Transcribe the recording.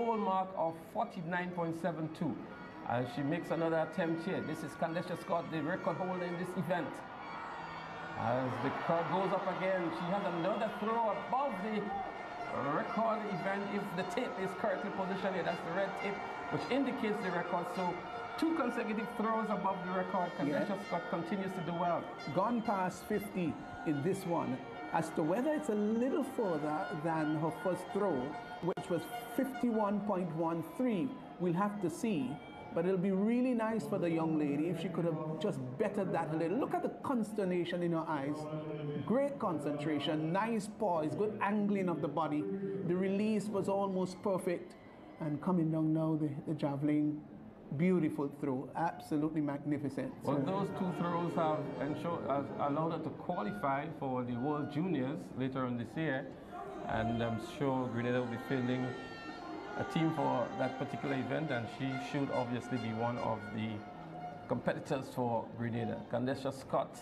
old mark of 49.72. And she makes another attempt here. This is Candesha Scott, the record holder in this event. As the crowd goes up again, she has another throw above the record event if the tape is correctly positioned here. That's the red tape, which indicates the record. So two consecutive throws above the record. Candesha yeah. Scott continues to do well. Gone past 50 in this one. As to whether it's a little further than her first throw, which was 51.13, we'll have to see. But it'll be really nice for the young lady if she could have just bettered that a little. Look at the consternation in her eyes. Great concentration, nice poise, good angling of the body. The release was almost perfect. And coming down now, the, the javelin, beautiful throw, absolutely magnificent. Well, those two throws have, ensured, have allowed her to qualify for the World Juniors later on this year. And I'm sure Grenada will be fielding a team for that particular event, and she should obviously be one of the competitors for Grenada. Candesha Scott